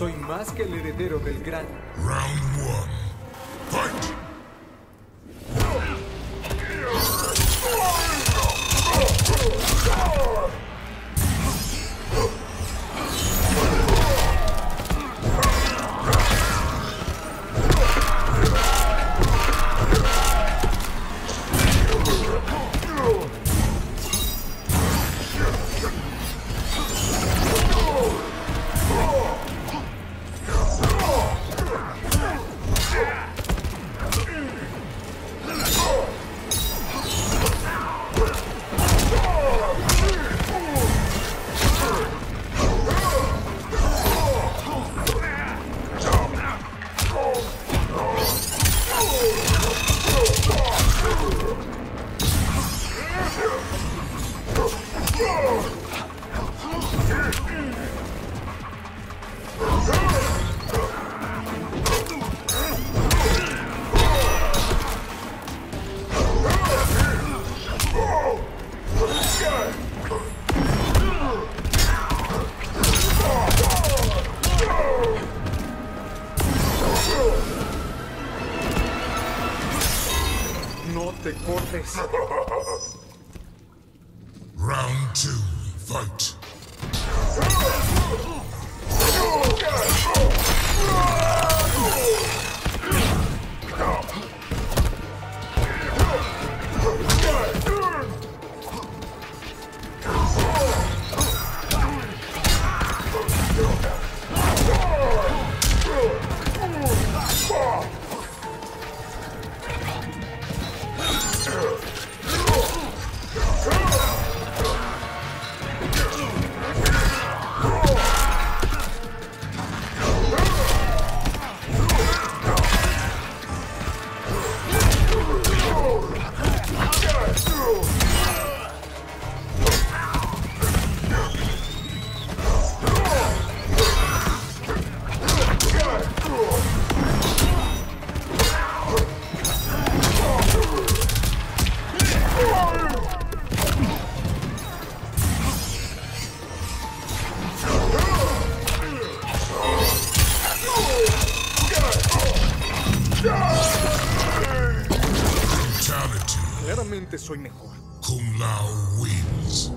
Soy más que el heredero del gran. Round one. Fight! No te cortes. Round two. Fight! Claramente soy mejor. Lao wins.